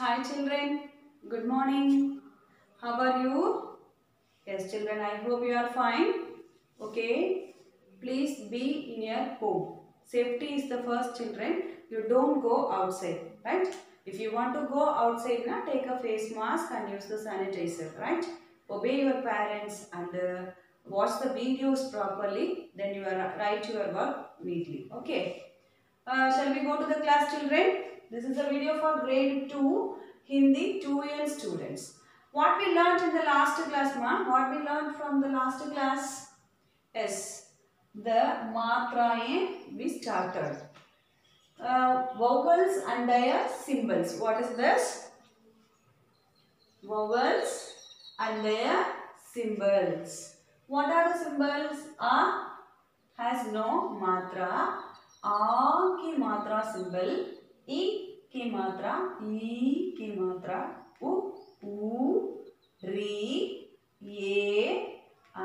Hi children, good morning. How are you? Yes children, I hope you are fine. Okay, please be in your home. Safety is the first children. You don't go outside, right? If you want to go outside, na, take a face mask and use the sanitizer, right? Obey your parents and uh, watch the videos properly. Then you are write your work neatly. Okay. Uh, shall we go to the class children? This is a video for grade 2 Hindi 2N students. What we learnt in the last class, ma'am? What we learnt from the last class? Yes, the matrae we started. Uh, vowels and their symbols. What is this? Vowels and their symbols. What are the symbols? A has no matra. A ki matra symbol ई की मात्रा ई की मात्रा उ ऊ री ये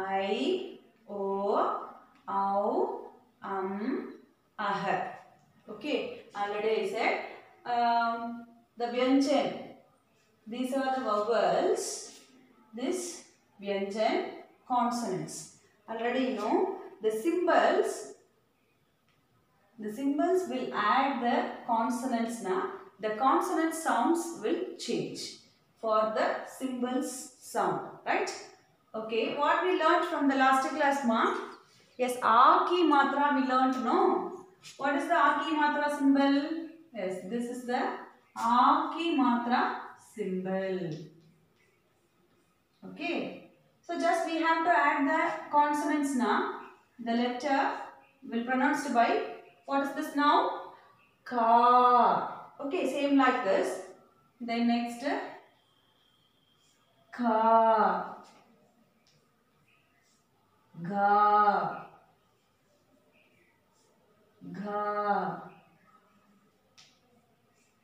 आई ओ औ um ah okay already i said um, the vyanjan these are the vowels this vyanjan consonants already you know the symbols the symbols will add the consonants now. The consonant sounds will change for the symbols sound. Right? Okay. What we learned from the last class, ma? Yes, A ki matra we learned, no? What is the A ki matra symbol? Yes, this is the A ki matra symbol. Okay. So just we have to add the consonants now. The letter will pronounced by what is this now? Ka. Okay, same like this. Then next, ka. Ga. Ga.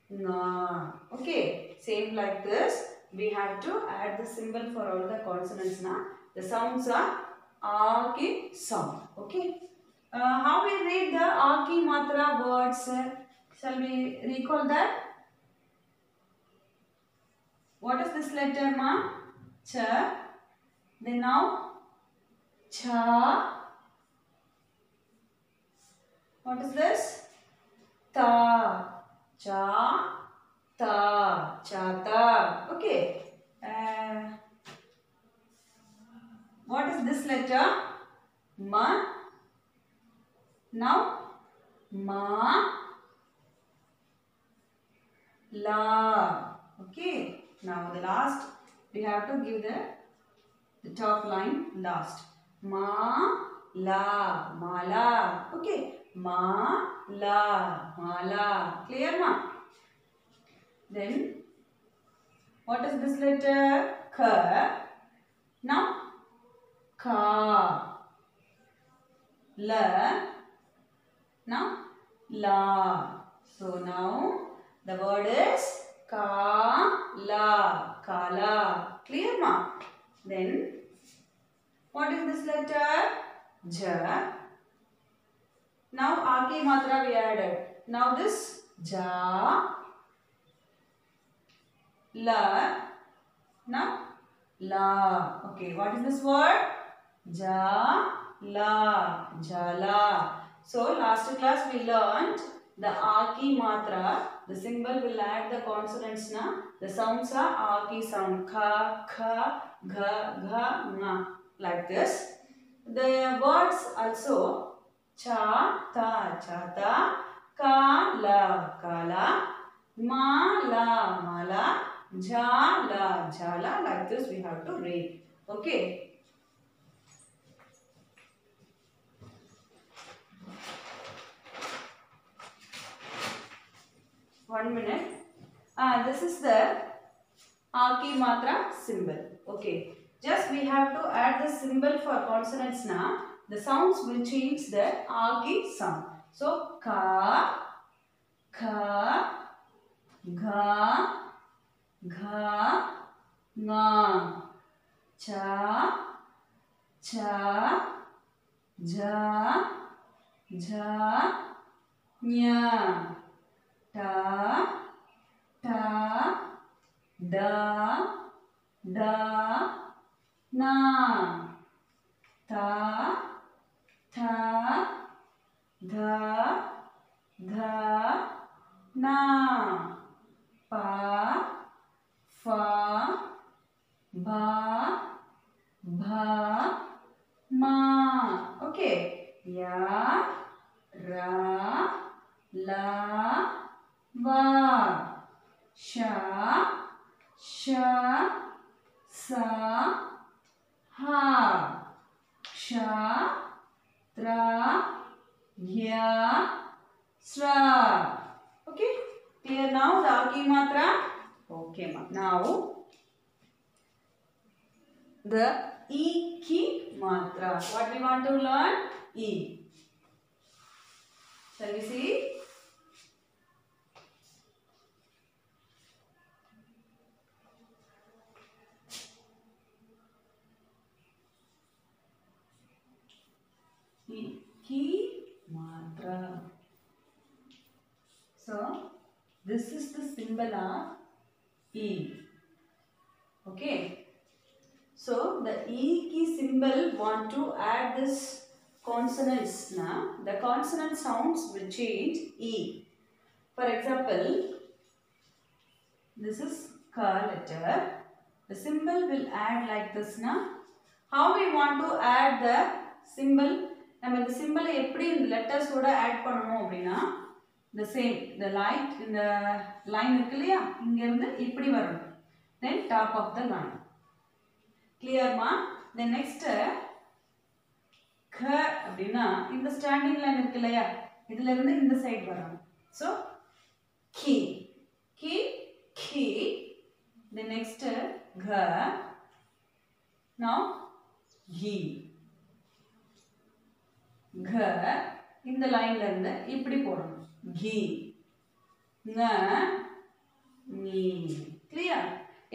Na. Okay, same like this. We have to add the symbol for all the consonants now. The sounds are A ki sound. Okay. Uh, how we read the Aki Matra words? Shall we recall that? What is this letter, ma? Cha. Then now, cha. What is this? Ta. Cha. Ta. Chata. Okay. Uh, what is this letter? Ma. Now, ma, la. Okay. Now, the last, we have to give the, the top line last. Ma, la, mala. Okay. Ma, la, mala. Clear, ma? Then, what is this letter? Ka. Now, ka. La. Now, la. So, now the word is ka, la, kala. Clear, ma? Then, what is this letter? Ja. Now, aki matra we added. Now, this ja, la. Now, la. Okay, what is this word? Ja, la, jala. So last class we learned the Aki Matra. The symbol will add the consonants na. The sounds are Aki sound. Ka, kha, gha, gha, nga. Like this. The words also cha, ta, cha, ta, ka, la, ka, la, ma, la, ma, la, ja, la, ja, la. Like this we have to read. Okay. One minute. Uh, this is the Aki Matra symbol. Okay. Just we have to add the symbol for consonants now. The sounds will change the Aki sound. So, Ka, Ka, Gha, Gha, Nga, Cha, Cha, Ja, Ja, Nya. Ta ta da da na ta tha dha dha na pa fa ba bha ma okay ya ra la okay clear now the aki matra okay ma now the e ki matra what we want to learn e matra so this is the symbol of e okay so the E key symbol want to add this consonants now. The consonant sounds will change E. For example, this is ka letter. The symbol will add like this now. How we want to add the symbol? நம்ம இந்த சிம்பிளை எப்படி இந்த லெட்டர்ஸோட add பண்ணணும் அப்படின்னா இந்த same இந்த light இந்த லைன் இருக்கு இல்லையா? இங்கேருந்து இப்படி வரணும். Then top of the line கிளியர்மா then next க அப்படின்னா இந்த ஸ்டாண்டிங் லைன் இருக்கு இல்லையா? இதுலேருந்து இந்த சைடு வரணும். ஸோ கி கி கி தென் நெக்ஸ்ட்டு க. நவ் கி க இந்த லைன்ல இருந்து இப்படி போடணும் கி ங நீ கிளியர்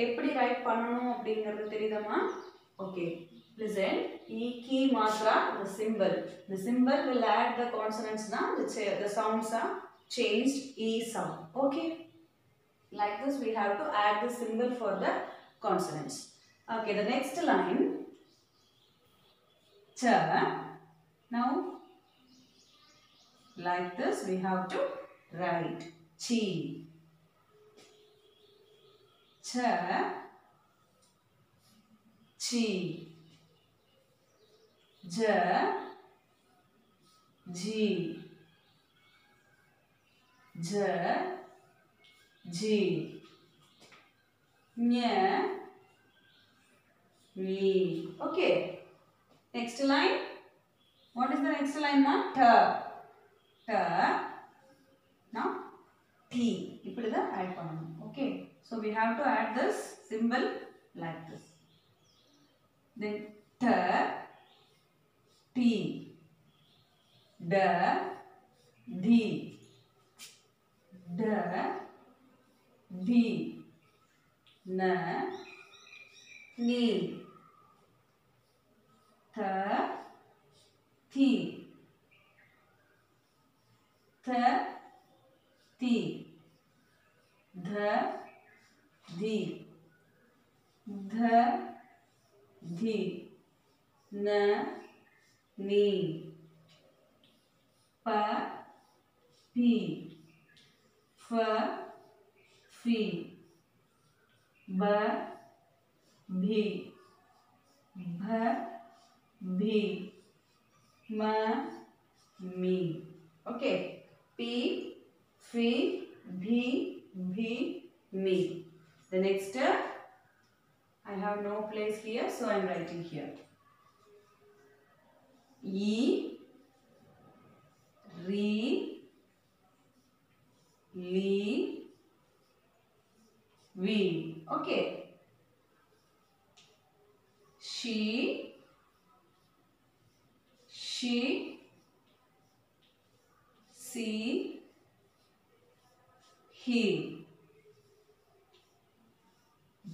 எப்படி ரைட் பண்ணணும் அப்படிங்கிறது தெரியுதமா okay listen e key matra the symbol the symbol will add the consonants now the, cha- the sounds are changed e sound okay like this we have to add the symbol for the consonants okay the next line cha now like this we have to write chi cha chi j. Ji j. Ji nya ni okay. Next line what is the next line ma ta ta now t இப்படி தான் add பண்ணணும் okay so we have to add this symbol like this then t t d d d d n ni th Thi th thi ध, धी। ध, धी। न, नी। प, P. फ, फ़ी। ब, भी। भ, भी। ma mi. Okay p fi bhi bhi me the next step. i have no place here so i'm writing here. E re li we okay she she she he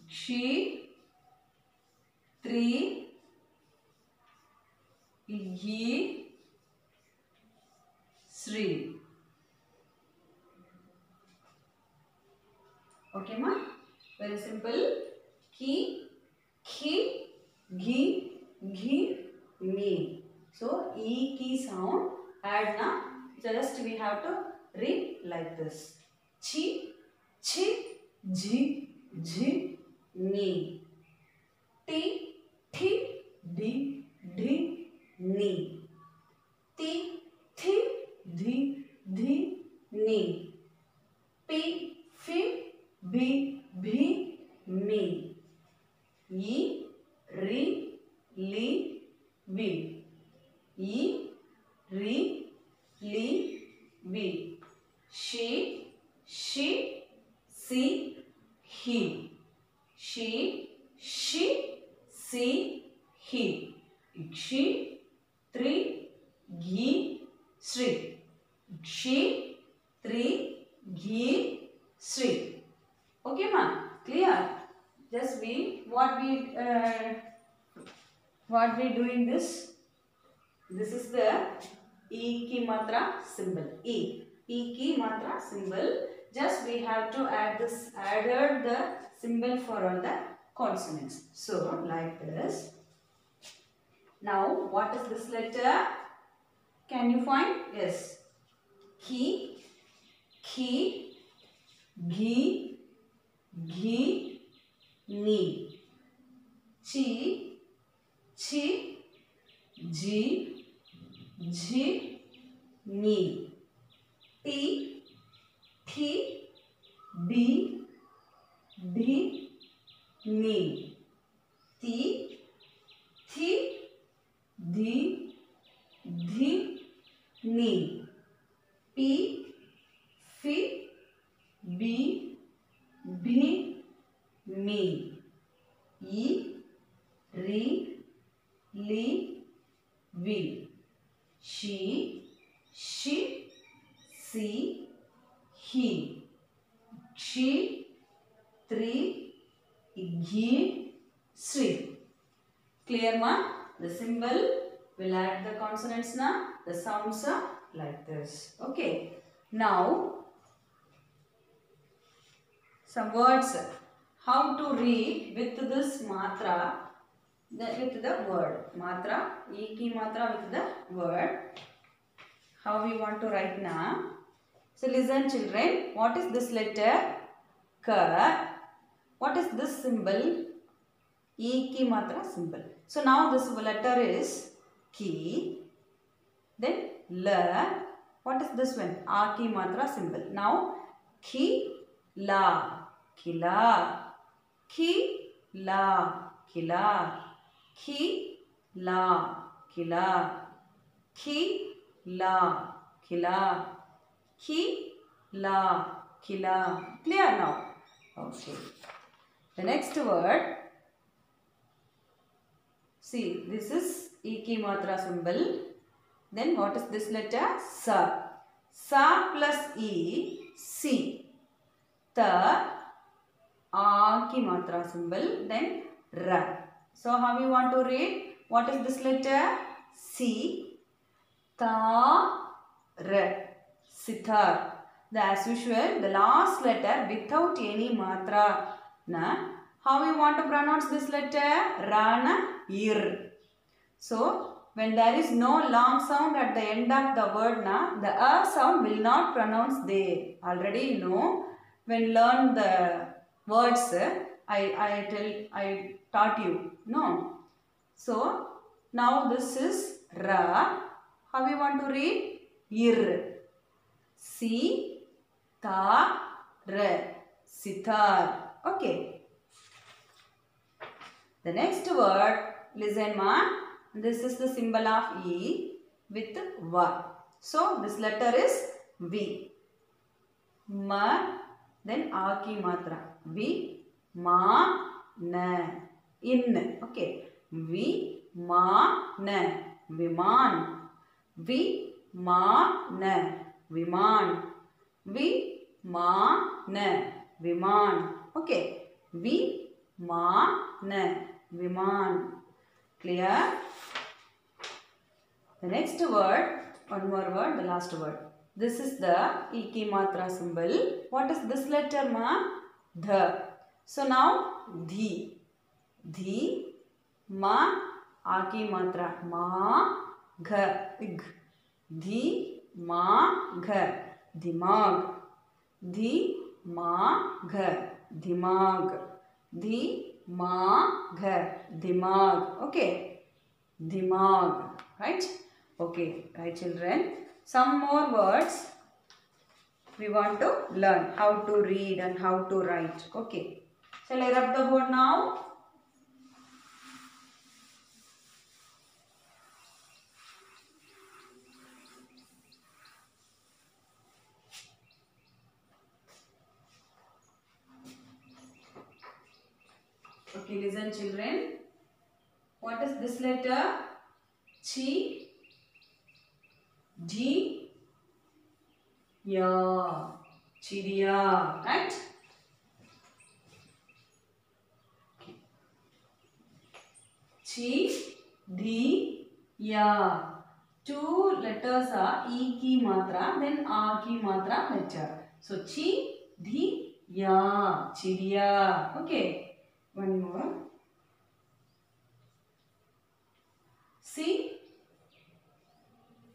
she three he Sri okay ma Very simple. Ki, ki, gi, gi, me. So e ki sound add na. Just we have to read like this. Chi, chi, ji, ji, ni. Ti, thi, di, di, ni. Ti, thi, di, di, ni. Pi, fi, bi, bi, mi. Yi, ri, li, vi. Yi, ri, li, vi. She, she, si, he. She, she, si, he. Ikshi, tri, gi, sri. Ikshi, tri, gi, sri. Okay, ma? Clear? Just we, what we, uh, what we doing this? This is the E ki matra symbol. E. E ki matra symbol. Just we have to add this, added the symbol for all the consonants. So, like this. Now, what is this letter? Can you find? Yes. Ki, ki, gi, gi, ni. Chi, chi, ji, ni. Ti, thi, di, di, ni. Ti, thi, di, di, ni. Pi, fi, bi, bi, mi. I, ri, li, vi. She, she, si, he. She, three, gi, sri. Clear ma? The symbol will add the consonants na. The sounds are like this. Okay. Now, some words. How to read with this matra, with the word. Matra, e ki matra with the word. How we want to write now. So listen children, what is this letter? Ka. What is this symbol? E ki matra symbol. So now this letter is ki. Then la. What is this one? A ki matra symbol. Now ki la. Kila. Ki la. Kila. खिला खिला खिला खिला खिला खिला। Clear now okay the next word see this is ई की मात्रा symbol then what is this letter स स प्लस ई सी त आ की मात्रा सिंबल देन रा So how we want to read? What is this letter? C. Ta, R. Sitar. The, as usual, the last letter without any matra. Na. How we want to pronounce this letter? Rana, Ir. So, when there is no long sound at the end of the word na, the a sound will not pronounce there. Already you know, when learn the words, I, I tell, I taught you. No. So, now this is ra. How we want to read? Ir. Si, ta, re. Sitar. Okay. The next word, listen ma. This is the symbol of E with Va. So, this letter is V. Ma, then A ki matra. V, ma, na. Viman. V, ma, na. Viman. V, ma, na. Viman. Okay. V, ma, na. Viman. Clear? The next word, one more word, the last word. This is the Iki Matra symbol. What is this letter, ma? The. So now धी धी मा आ की मात्रा मा घ धी मा घ दिमाग धी मा घ दिमाग धी मा घ दिमाग ओके दिमाग right okay right children some more words we want to learn how to read and how to write okay. Shall i rub the board now Okay, listen children. What is this letter? Chi. D. Ya. Chidiya. Right? Chi. D. Ya. Two letters are E ki matra, then A ki matra letter. So, chi, di, ya. Chidiya. Okay. One more. Si.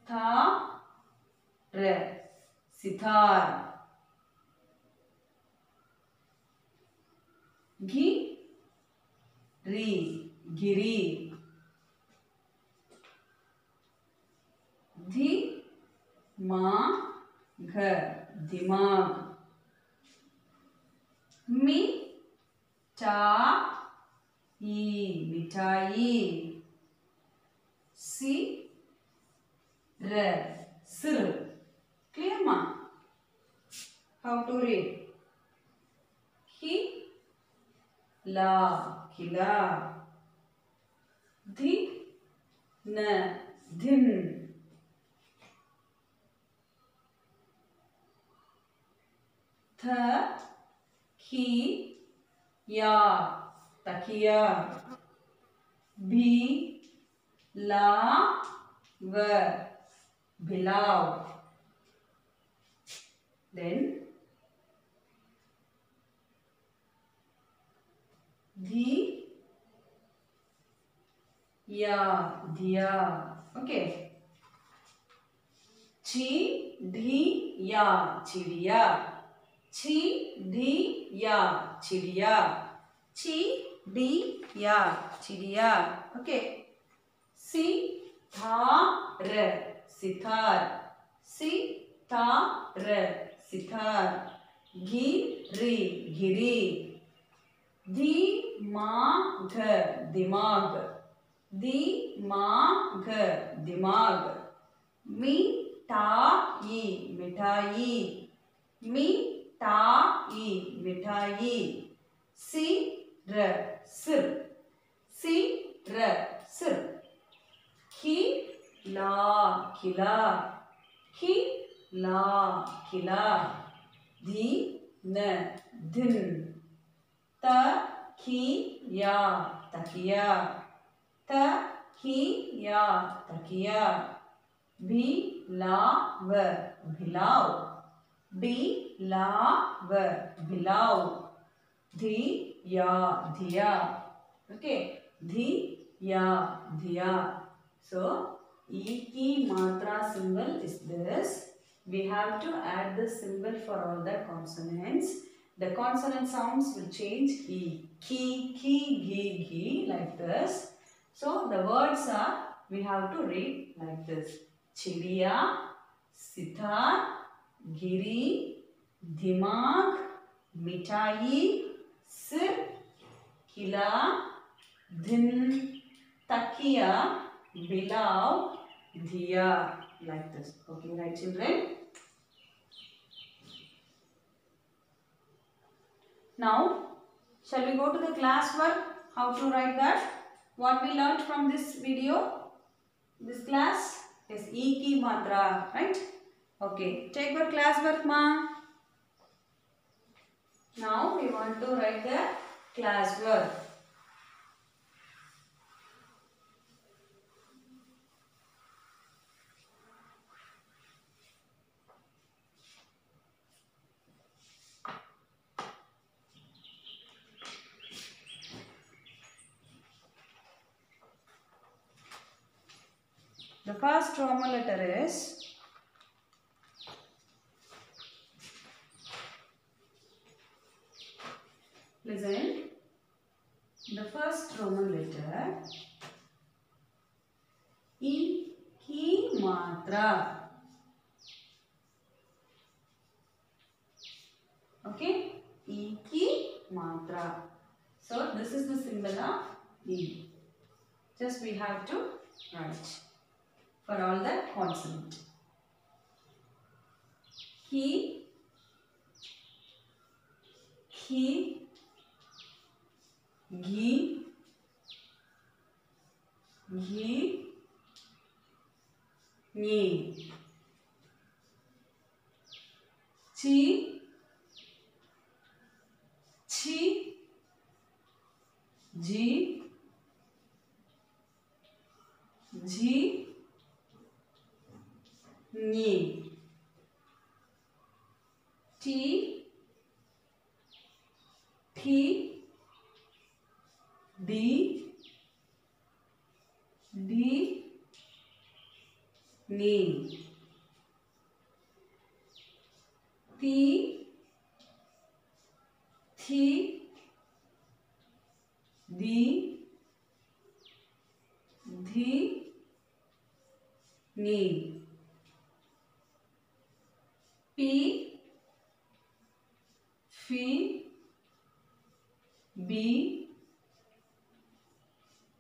Tha. Re. Sitar. Gi. Ri. Giri. Dhi. Ma. Ghar. Dimag. Mi. टा ई, मिठाई सी, र, सिर clear मा how to ही ला खिला धी न धिन। थ खी या तकिया। भी ला व भिलाव। देन धी या दिया। ओके। ची ढी या चिड़िया छी ढी या चिड़िया छी डी या चिड़िया ओके। सी था र सितार सी ता र सितार। घी री गिरी धी मा घ दिमाग। दिमाग मी ता ई मिठाई मिठाई। सी र सिर सिर खी ला खिला खिला। धी न दिन खी या तकिया तकिया। बी लाव भिलाओ बी लाव भिलाओ धी या धिया। ओके? धी या धिया। सो ई e की मात्रा symbol is this we have to add the symbol for all the consonants The consonant sounds will change. E, ki, ki, gi, gi, like this. So the words are, we have to read like this. Chidiya, Sitar, Giri, Dimag, Mitai, Sir, Kila, Din, takia, Bilav, Dhiya. Like this. Okay, right children? Now, shall we go to the class work? How to write that? What we learned from this video this class is e ki matra right Okay, take your class work, ma. Now we want to write the class work. मात्रा so this is the symbol of e just we have to write for all the consonant की की घी घी नी ची छी जी जी नी टी ठी डी डी नी ती थी दी धी नी पी फ़ी बी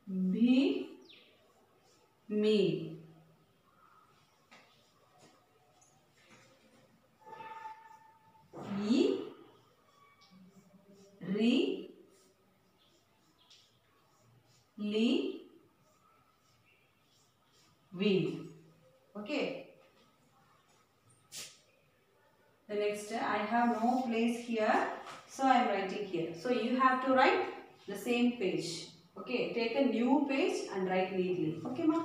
भी मी ri li. Wheel okay. The next uh, I have no place here so I am writing here. So you have to write the same page. Okay take a new page and write neatly. Okay ma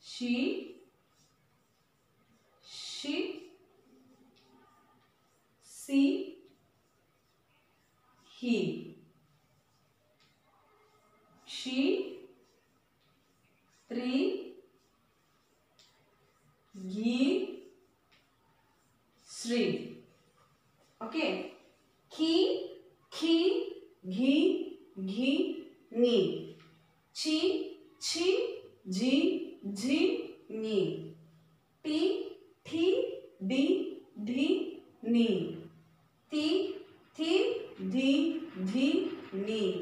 she she, he, she, tree, he, Sri. Okay. Ki, ki, ghi, ghi, ni. Chi, chi, ji, ji, ni. Ti, thi, di, di, ni. थी थी, धी धी, नी।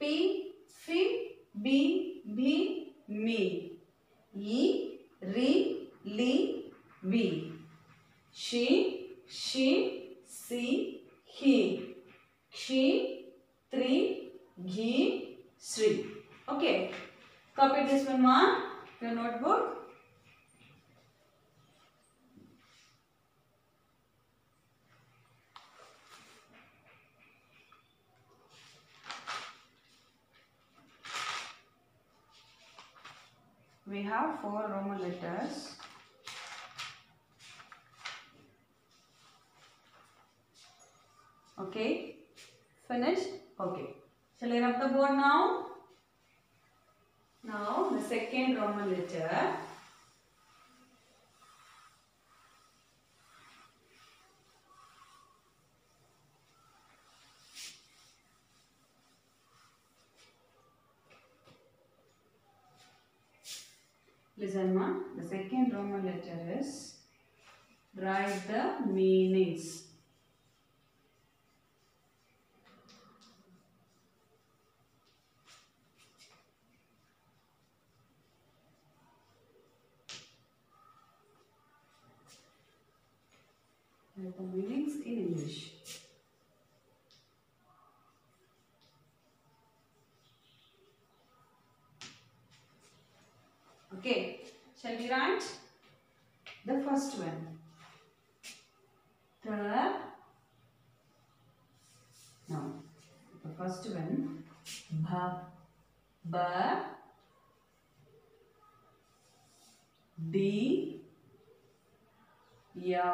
P, फ़ी, B, भी मी ई, री, ली, बी। शी शी, सी, ही। क्षी त्री, घी श्री okay, copy this one मॉन your notebook have four roman letters Okay, finished? Okay. Shall I rub the board now? Now the second Roman letter. Listen, ma. The second Roman letter is write the meanings. Write the meanings in English. Shall we write? The first one. The no. The first one. Bha. Ba. D. या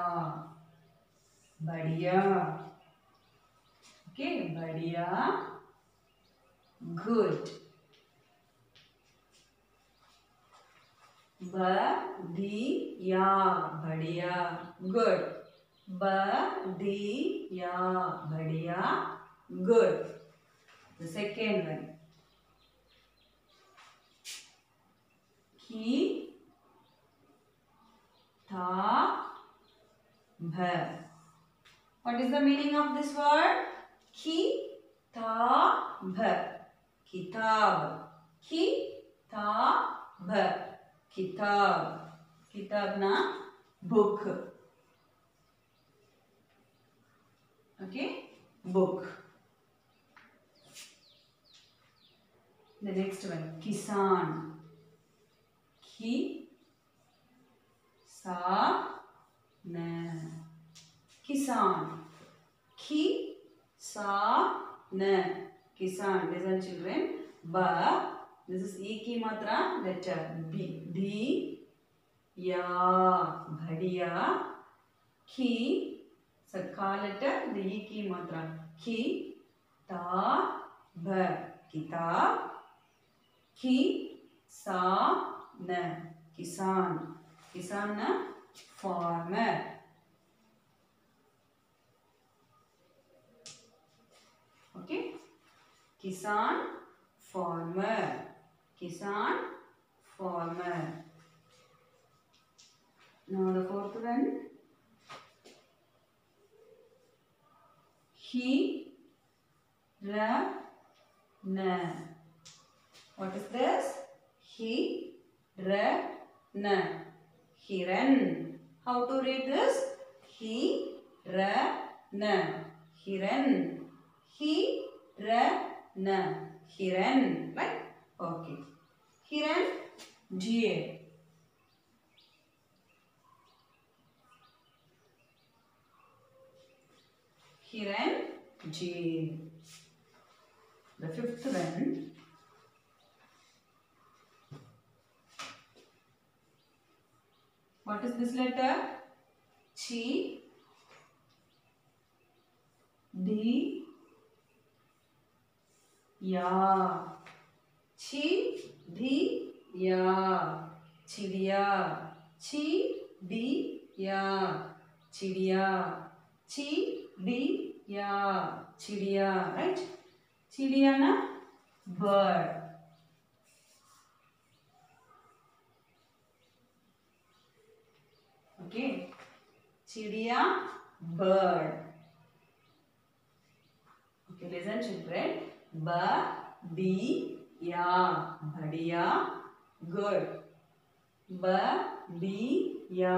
बढ़िया okay बढ़िया good बढ़िया बढ़िया good बढ़िया बढ़िया good the second one की था भ what is the meaning of this word की था भ किताब की था भ किताब किताब ना book. Okay book the next one किसान की सा न किसान सा न किसान डिजन चिल्ड्रेन बा this is e की मात्रा, letter b. D, या बढ़िया की सखा लेटर द ई की मात्रा. की ता ब किताब की सा, न. किसान. किसान न फार्मर ओके किसान farmer Kisan farmer. Now the fourth one. He runner. What is this? He runner. Hiran. How to read this? He runner. Hiran. He runner. Hiran. Right? Okay hiran ga Hiran J. The fifth one. What is this letter? Chi. D. Ya. Chi. D. Ya. चिड़िया ची D चिड़िया ची D या चिड़िया right चिड़िया ना bird okay चिड़िया bird okay listen children ब डी या, बढ़िया गुड ब डी या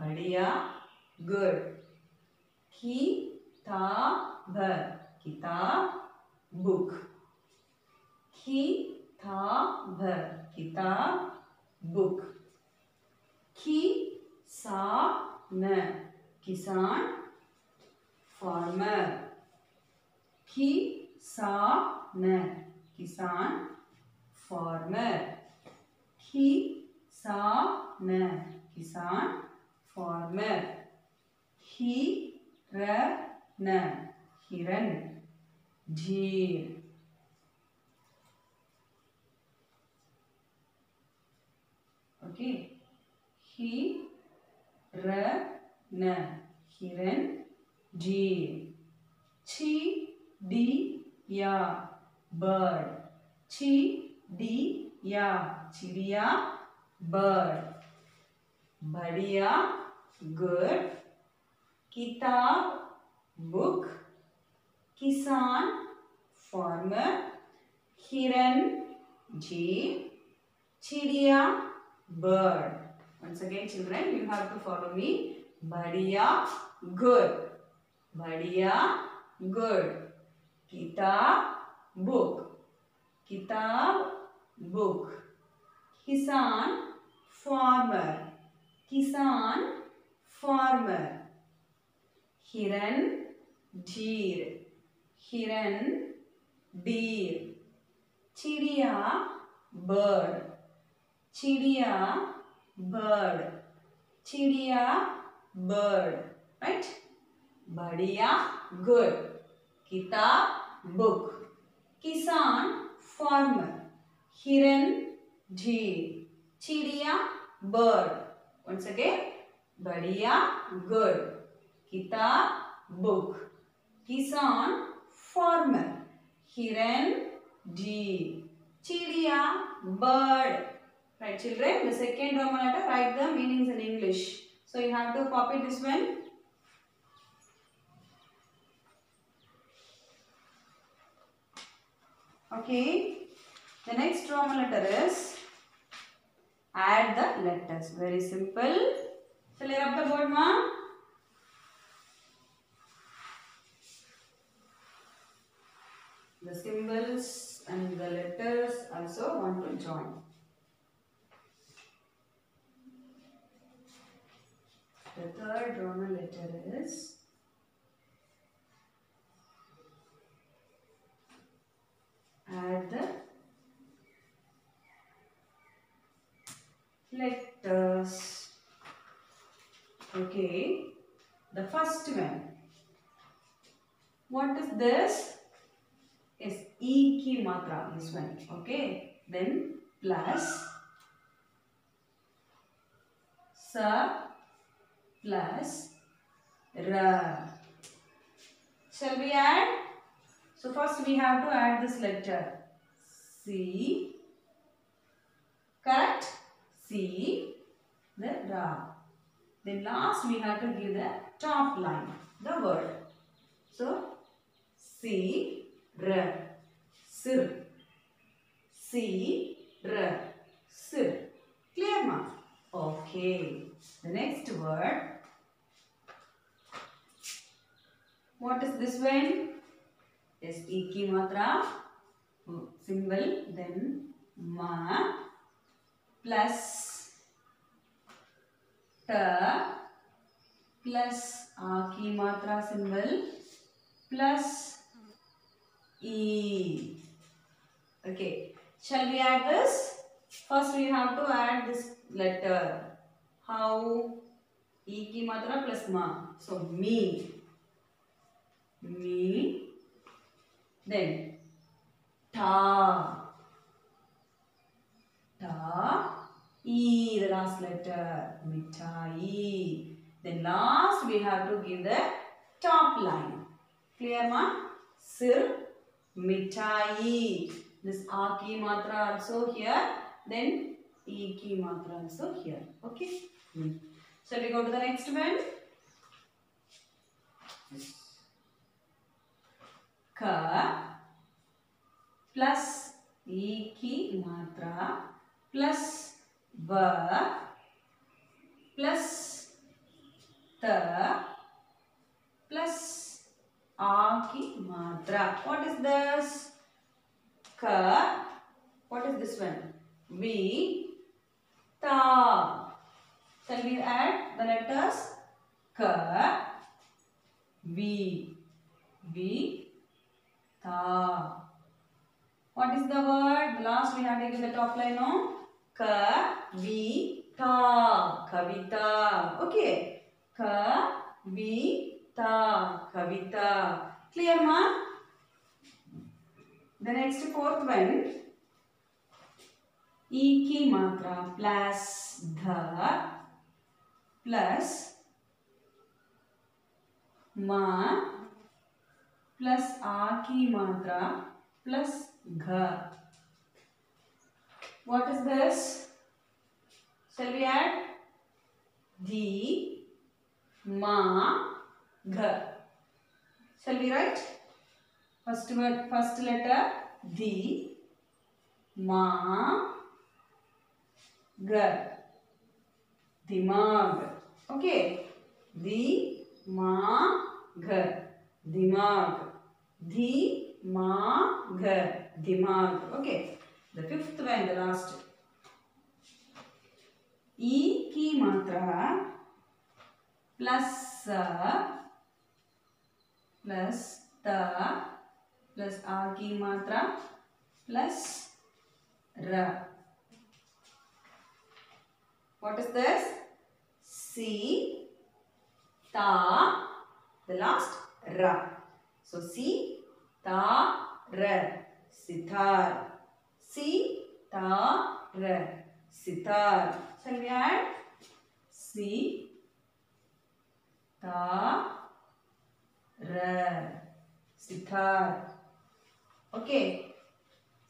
बढ़िया गुड किताब किताब बुक किताब किताब बुक किसान किसान फार्मर किसान किसान फार्मर किसान किसान फार्मर हिरन हिरन झील ओके हिरन हिरन झील छी डी या बर्ड छी डी या चिड़िया बर्ड बढ़िया गुड किताब बुक किसान फार्मर हिरन झील चिड़िया bird once again children you have to follow me बढ़िया good बढ़िया good किताब book किताब book किसान farmer किसान farmer हिरन ढीर हिरन डीर चिड़िया bird चिड़िया bird चिड़िया bird right बढ़िया good किताब book किसान farmer हिरन झील चिड़िया bird. Once again, Badiya, good. Kitab, book. Kisan, farmer. Hiran, deer. Chidiya, bird. Right, children? The second Roman letter, write the meanings in English. So you have to copy this one. Okay. The next Roman letter is add the letters. Very simple. Shall I rub the board, ma'am? The symbols and the letters also want to join. The third Roman letter is add the letters. Okay, the first one. What is this? Is E ki matra, this one. Okay, then plus sa plus ra. Shall we add? So first we have to add this letter C. Correct? C. The ra. Then last we have to give the top line, the word. So C R sir. C R sir. Clear ma? Okay. The next word. What is this one? Is E ki matra hmm, symbol then ma plus ट plus आ की मात्रा symbol plus E okay shall we add this first we have to add this letter how ई की मात्रा plus मा सो मी me then ता ता E, the last letter, mitai. Then last we have to give the top line. Clear ma? Sir, mitai. This A ki matra also here. Then E ki matra also here. Okay. Hmm. Shall we go to the next one? Ka plus E ki matra plus व plus त plus आ की मात्रा। What is this क। What is this one वी ता। Can we add the letters क वी वी ता what is the word last we have taken the top line of Kavita. Kavita. Okay. Kavita. Kavita. Clear ma? The next fourth one. E की मात्रा plus ध plus ma plus आ की मात्रा plus Gha. What is this? Shall we add? D, ma, gha. Shall we write? First word, first letter D, ma, gha. Dimag. Okay. D, ma, gha. Dimag. D, ma, gha. Dimag. Okay. The fifth one, the last. E की मात्रा plus plus त plus आ की मात्रा plus र what is this c ta the last ra so c ta ra sitar ra sitar Shall we add? Si, ta, ra. Sitar. Okay.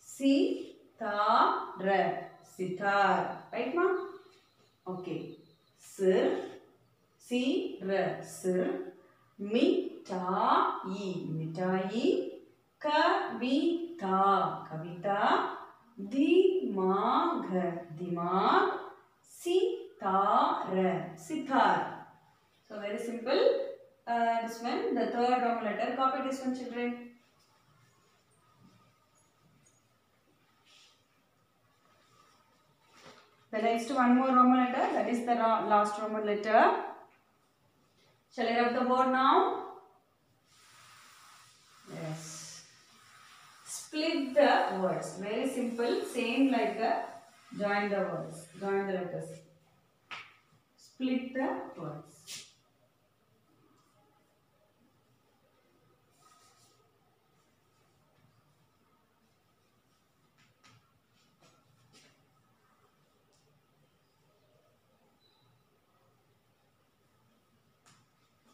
Si, ta, ra. Sitar. Right, ma? Okay. Sir, si, ra. Sir. मिठाई मिठाई कविता कविता दिमाग दिमाग सितार सितार so very simple uh, this one the third roman letter copy this one children the next one more roman letter that is the ra- last roman letter shall i write the word now Split the words. Very simple same like the join the words join the letters. Split the words.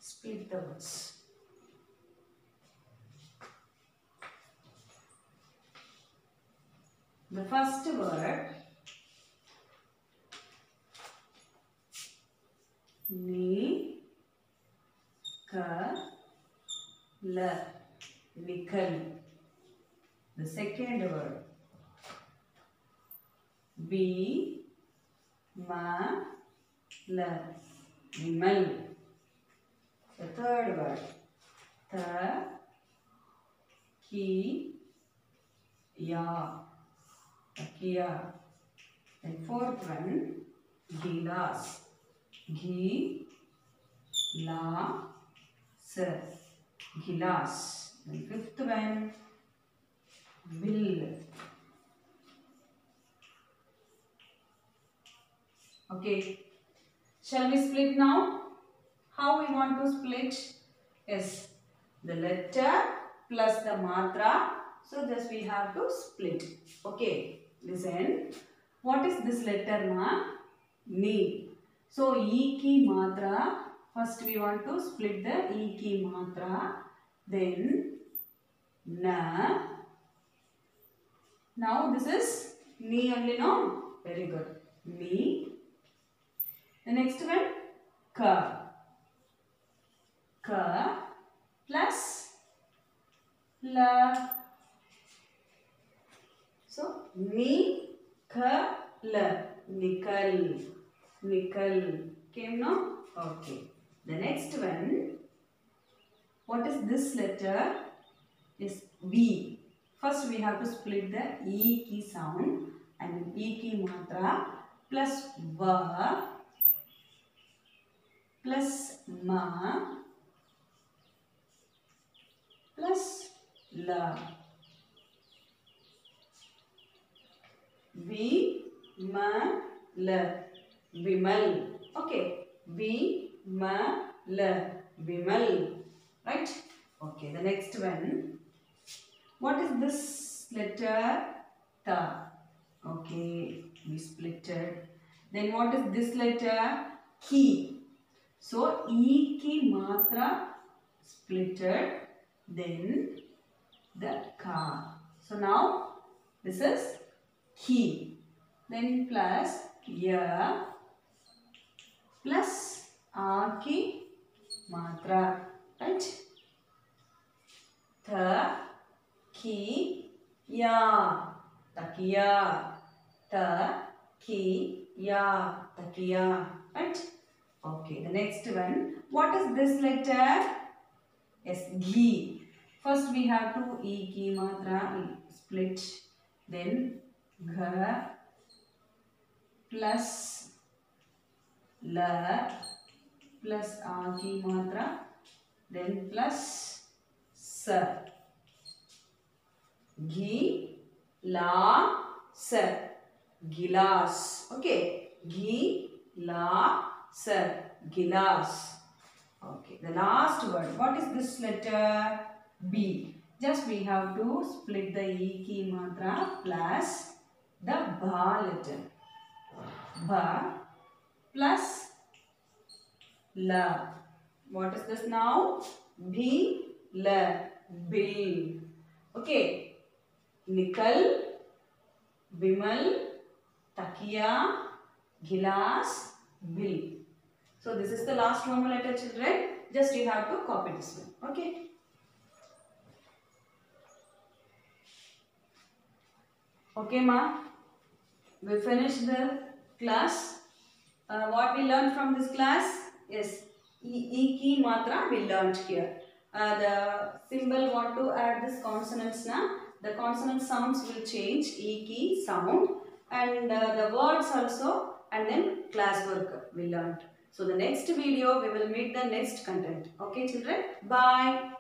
Split the words the first word ni ka la nikal. The second word bi ma la vimal the third word ta ki ya किया and fourth one gilas. Gilas gilas. And fifth one will. Okay. Shall we split now? How we want to split? Is the letter plus the matra. So this we have to split. Okay listen. What is this letter ma? Ni so e ki matra first we want to split the e ki matra then na. Now this is ni only no? Very good. Ni. The next one ka ka plus la so ni ka la nikal nikal came now? Okay. The next one. What is this letter? Is b first we have to split the e key sound and e key matra plus va plus ma plus la ma la vimal. Okay. La vimal. Right? Okay the next one. What is this letter ta okay we splitted then what is this letter ki so e ki matra splitted then the ka so now this is ki then plus ya plus a ki matra. Right? Th ki ya. Takiya ta ki ya. Takiya right? Okay the next one. What is this letter? Yes ghee first we have to e ki matra split. Then gha plus la plus a की मात्रा then plus sa घी ला स गिलास okay घी ला स गिलास okay the last word what is this letter b just we have to split the e की मात्रा plus the ba letter ba plus la. What is this now? B, la, bill. Okay. Nickel, bimal, takiya, gilas, bill. So this is the last Roman letter children. Just you have to copy this one. Okay. Okay ma. We finish the class. Uh, what we learned from this class? Yes. E, e matra we learned here. Uh, the symbol want to add this consonants na. The consonant sounds will change. E ki sound. And uh, the words also. And then class work we learned. So the next video we will meet the next content. Okay children? Bye.